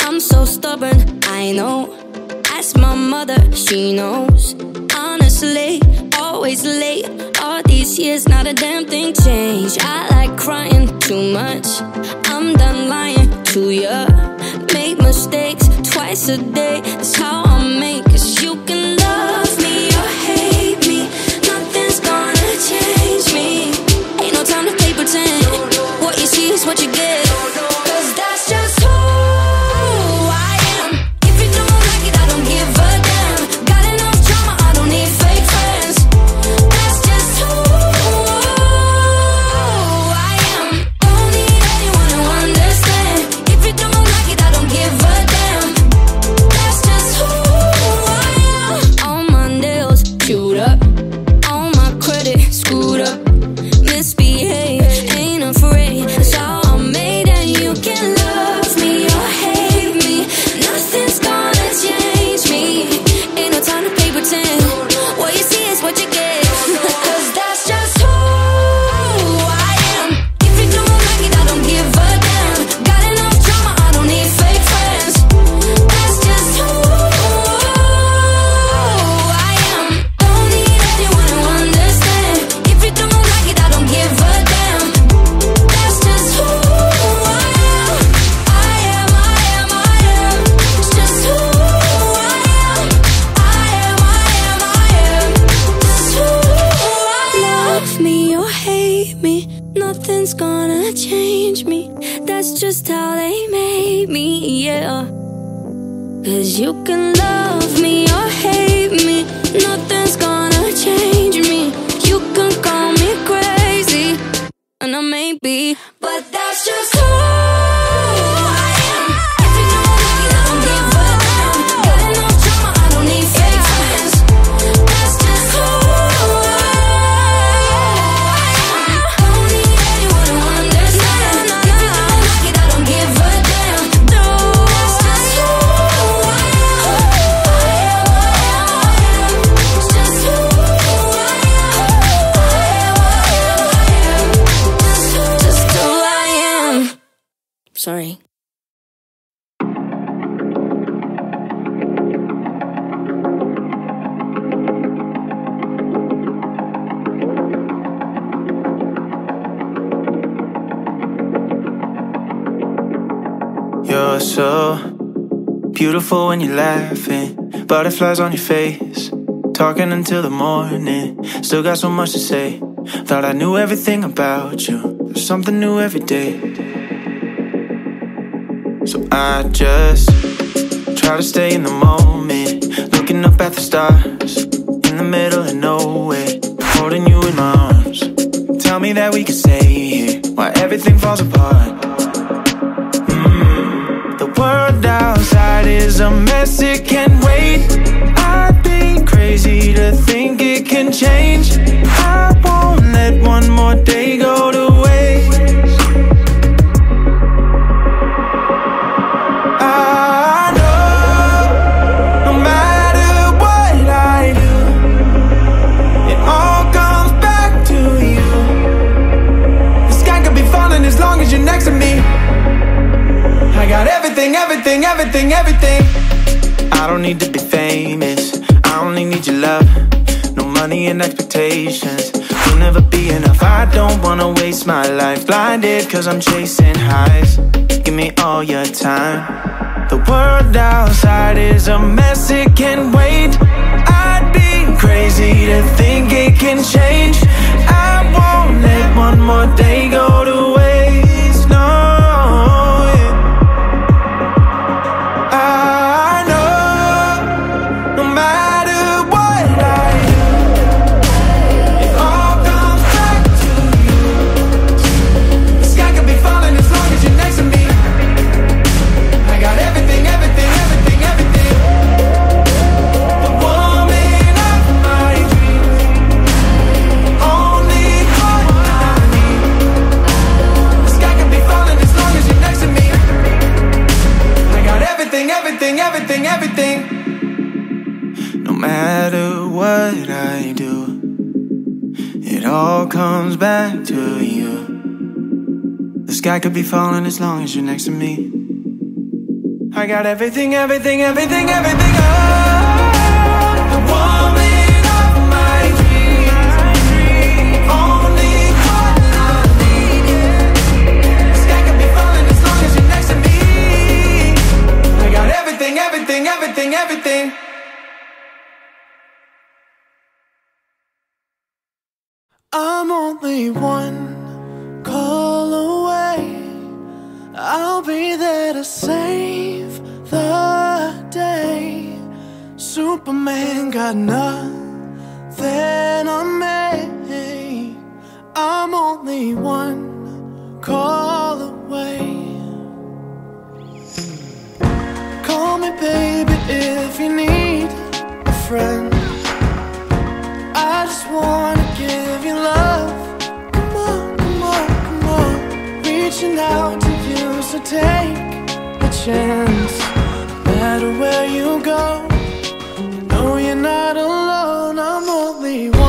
I'm so stubborn, I know. Ask my mother, she knows. Honestly, always late. All these years, not a damn thing changed. I like crying too much. I'm done lying to ya. Make mistakes twice a day. That's how What you what you get. Sorry. You're so beautiful when you're laughing. Butterflies on your face. Talking until the morning. Still got so much to say. Thought I knew everything about you. There's something new every day. So I just try to stay in the moment. Looking up at the stars. In the middle of nowhere. Holding you in my arms. Tell me that we can stay here. While everything falls apart. Mm, the world outside is a mess, it can't wait. I'd be crazy to think it can change. I won't let one more day everything, everything. I don't need to be famous. I only need your love. No money and expectations. You'll never be enough. I don't wanna waste my life blinded, cause I'm chasing highs. Give me all your time. The world outside is a mess, it can wait. I'd be crazy to think it can change. I won't let one more day go to waste. Sky could be falling as long as you're next to me. I got everything, everything, everything, everything. Oh, the woman of my dreams. Only one I need. sky could be falling as long as you're next to me. I got everything, everything, everything, everything. I'm only one I'll be there to save the day. Superman got nothing on me. I'm only one call away. Call me, baby, if you need a friend. I just wanna give you love. Come on, come on, come on. Reaching out to take a chance. No matter where you go, you know you're not alone. I'm only one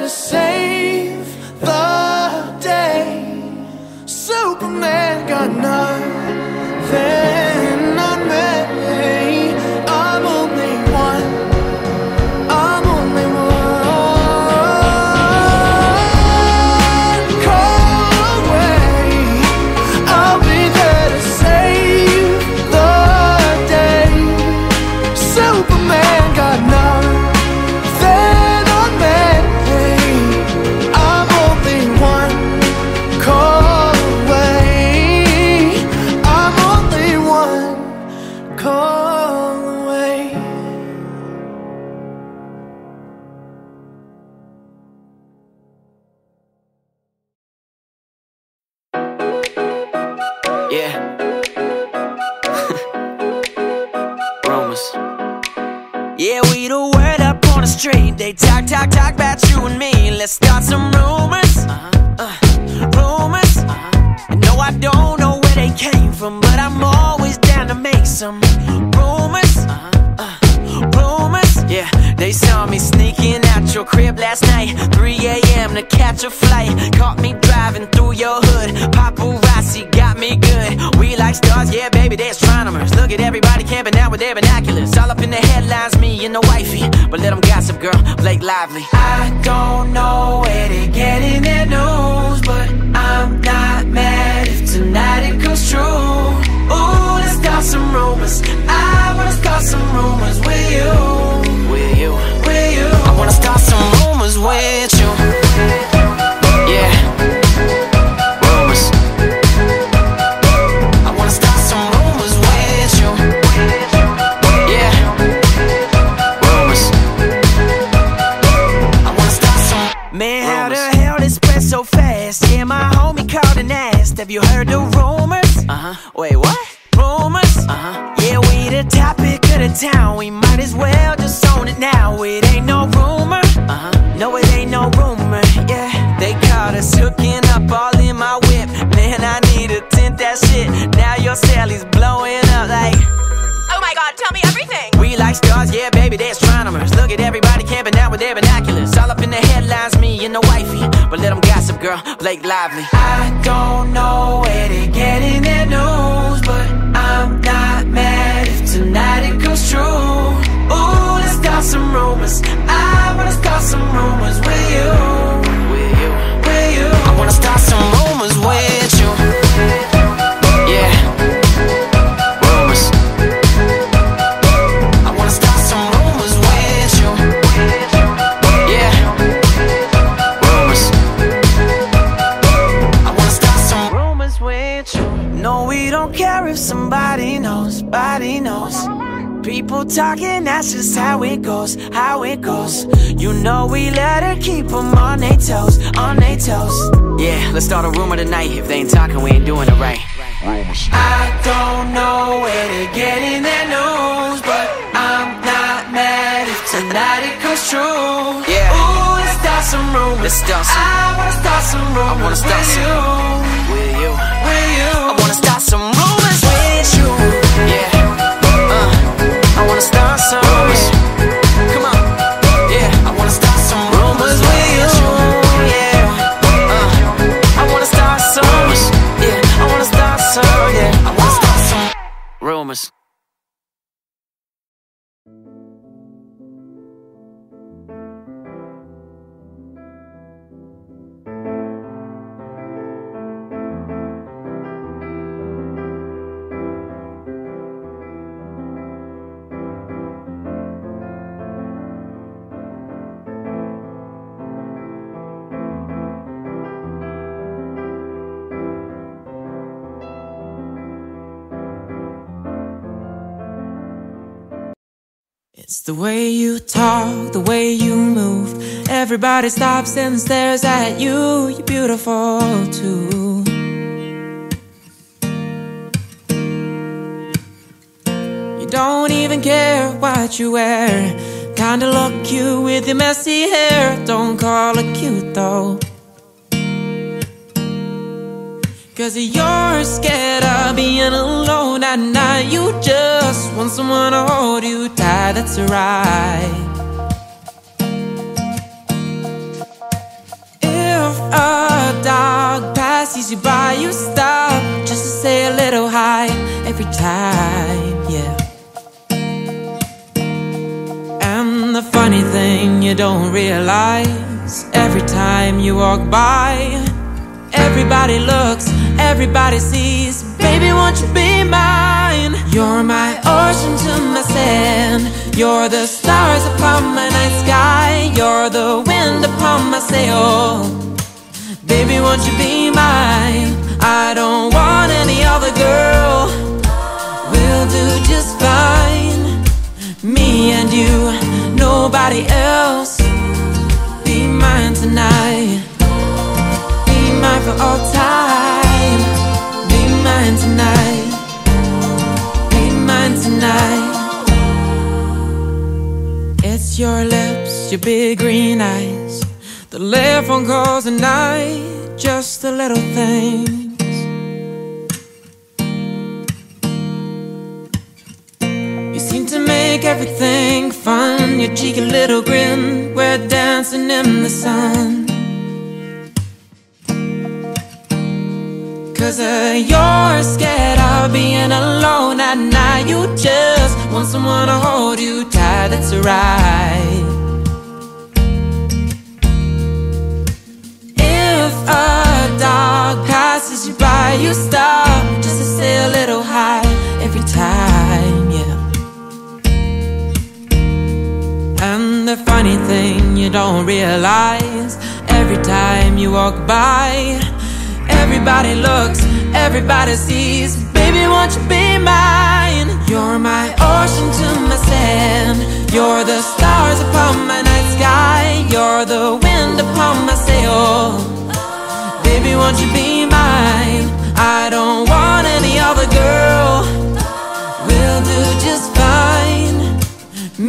be there street. They talk, talk, talk about you and me. Let's start some rumors. Uh, rumors. And no, I don't know where they came from, but I'm always down to make some rumors. Uh, rumors. Yeah, they saw me sneaking out your crib last night, 3 a.m. to catch a flight. Caught me driving through your hood. Paparazzi got me good. We like stars, yeah, baby, they're astronomers. Look at everybody camping out with their binoculars. All up in the headlines, me and the wifey. But let them gossip, girl, Blake Lively. I don't know where they getting their news, Man, I need to tint that shit. Now your Sally's blowing up like. Oh my god, tell me everything! We like stars, yeah, baby, they're astronomers. Look at everybody camping out with their binoculars. All up in the headlines, me and the wifey. But let them gossip, girl, Blake Lively. I don't know where they're getting their news, but I'm not mad if tonight it comes true. Ooh, let's start some rumors. I wanna start some rumors with you. With you. With you. I wanna start some rumors we don't care if somebody knows, body knows. People talking, that's just how it goes, how it goes. You know we let her keep them on their toes, on their toes. Yeah, let's start a rumor tonight. If they ain't talking, we ain't doing it right. I don't know where they're getting their news, but I'm not mad if tonight it comes true. Yeah. Ooh, start some rumors. Let's start some. I wanna start some rumors. I wanna start with some. You. With you. With you. I wanna start some rumors with you. Yeah. Uh, I wanna start some rumors. Come on. Yeah. I wanna start some rumors with you. Yeah. Uh, I wanna start some. Yeah. I wanna start some. Yeah. I wanna start some rumors. The way you talk, the way you move. Everybody stops and stares at you. You're beautiful too. You don't even care what you wear. Kinda look cute with your messy hair. Don't call it cute though. Cause you're scared of being alone at night. You just want someone to hold you tight, that's right. If a dog passes you by, you stop just to say a little hi every time, yeah. And the funny thing you don't realize every time you walk by. Everybody looks, everybody sees. Baby, won't you be You're my ocean to my sand. You're the stars upon my night sky. You're the wind upon my sail. Baby, won't you be mine? I don't want any other girl. We'll do just fine. Me and you, nobody else. Be mine tonight be mine for all time. Tonight. It's your lips, your big green eyes. The late phone calls at night, just the little things. You seem to make everything fun. Your cheeky little grin, we're dancing in the sun. Cause uh, you're scared of being alone at night. You just want someone to hold you tight, that's right. If a dog passes you by, you stop just to say a little hi every time, yeah. And the funny thing you don't realize every time you walk by. Everybody looks, everybody sees. Baby, won't you be mine? You're my ocean to my sand. You're the stars upon my night sky. You're the wind upon my sail. Baby, won't you be mine? I don't want any other girl. We'll do just fine.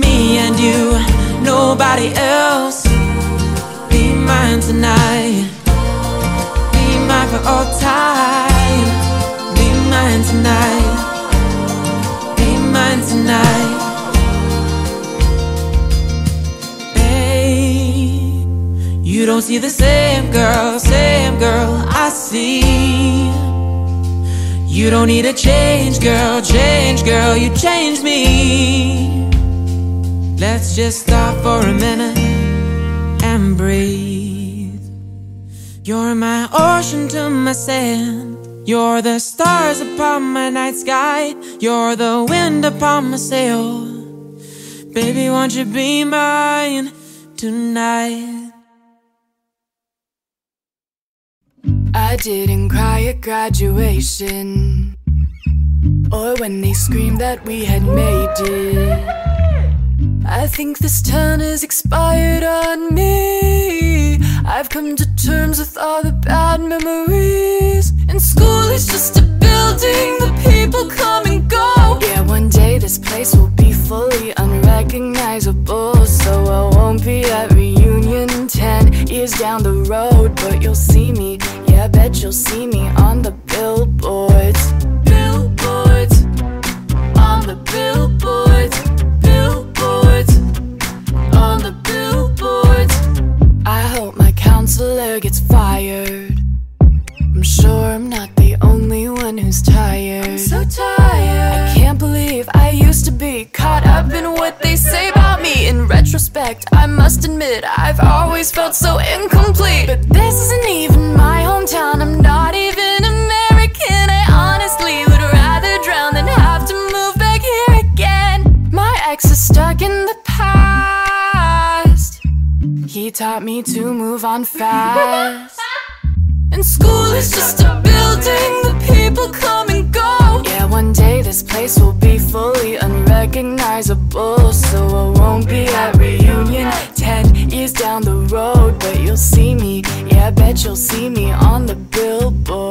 Me and you, nobody else. Be mine tonight. All time. Be mine tonight. Be mine tonight. Babe, you don't see the same girl, same girl I see. You don't need a change, girl, change, girl, you change me. Let's just stop for a minute and breathe. You're my ocean to my sand. You're the stars upon my night sky. You're the wind upon my sail. Baby, won't you be mine tonight? I didn't cry at graduation or when they screamed that we had made it. I think this town has expired on me. I've come to terms with all the bad memories. And school is just a building, the people come and go. Yeah, one day this place will be fully unrecognizable. So I won't be at reunion 10 years down the road. But you'll see me, yeah, I bet you'll see me on the billboards. People come and go. Yeah, one day this place will be fully unrecognizable. So I won't be at reunion 10 years down the road. But you'll see me, yeah, I bet you'll see me on the billboards.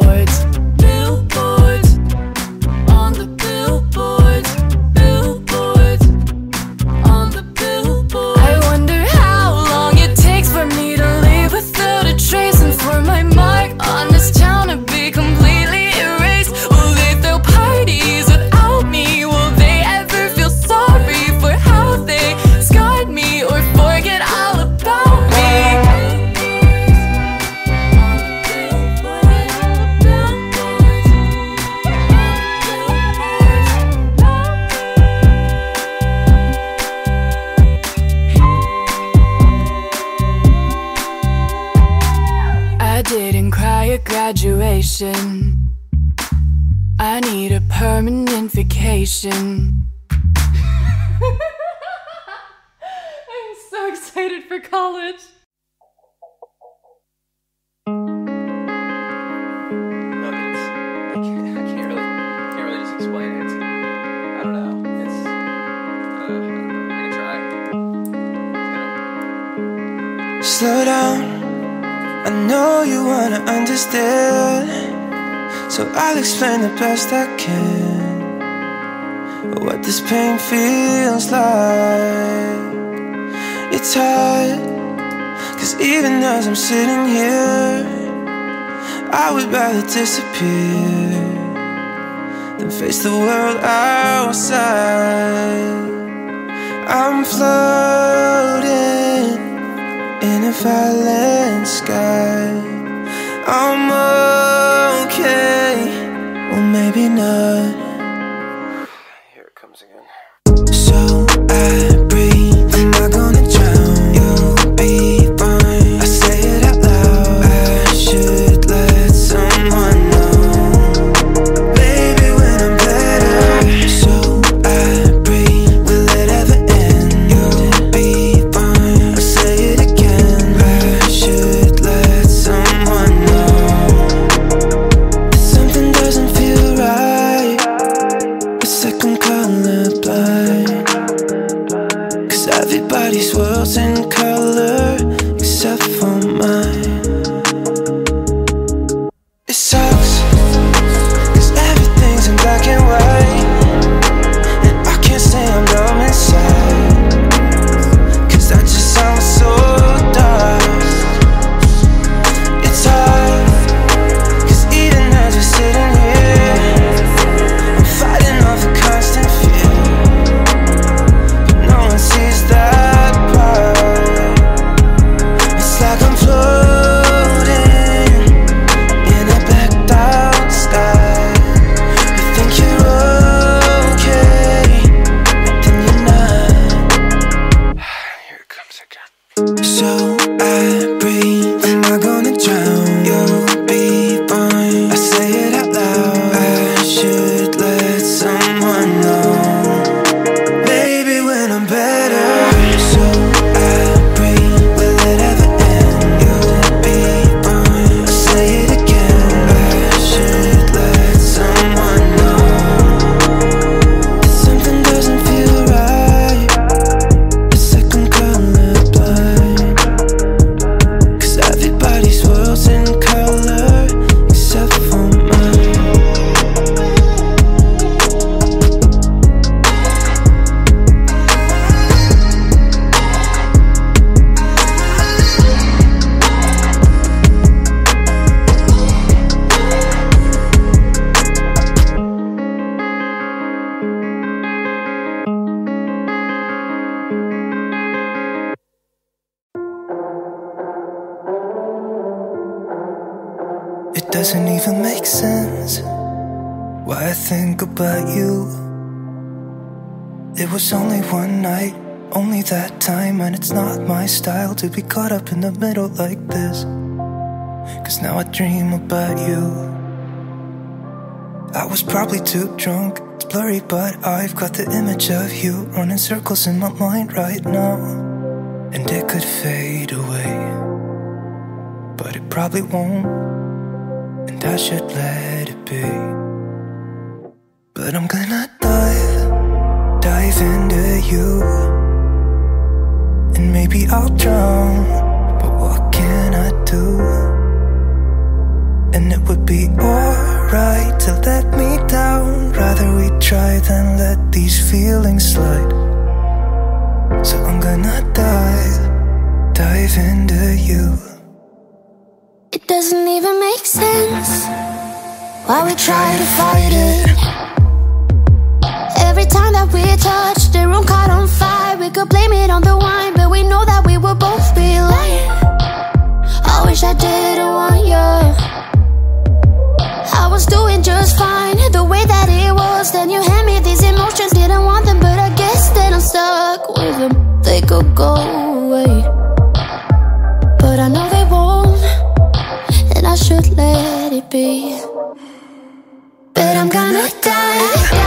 Uh, I'm gonna try. It's gonna- Slow down. I know you wanna understand. So I'll explain the best I can. What this pain feels like. It's hard. Cause even as I'm sitting here, I would rather disappear than face the world outside. I'm floating in a violent sky. I'm okay, well, maybe not. Caught up in the middle like this. Cause now I dream about you. I was probably too drunk, it's blurry, but I've got the image of you running circles in my mind right now. And it could fade away, but it probably won't and I should let it be. But I'm gonna dive, dive into you, and maybe I'll drown. But what can I do? And it would be alright to let me down. Rather we try than let these feelings slide. So I'm gonna dive, dive into you. It doesn't even make sense why we try to fight it. Every time that we touch, the room caught on fire. We could blame it on the wine, but we know that we will both be lying. I wish I didn't want you. I was doing just fine, the way that it was. Then you hand me these emotions, didn't want them, but I guess that I'm stuck with them. They could go away, but I know they won't and I should let it be. But I'm gonna dive,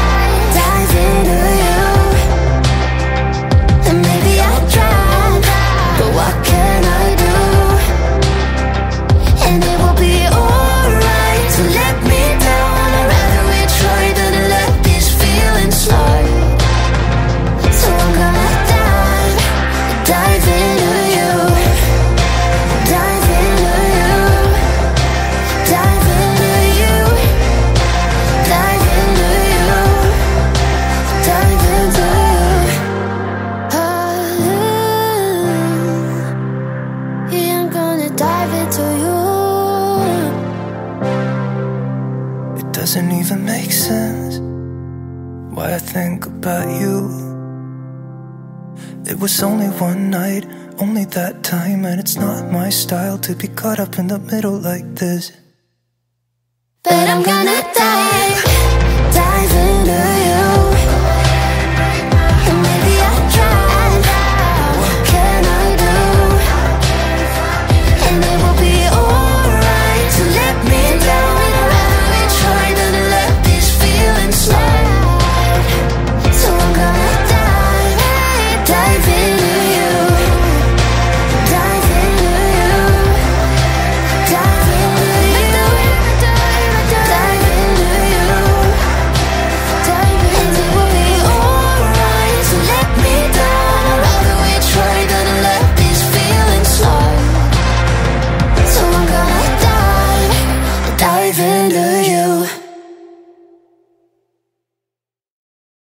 style to be caught up in the middle like this.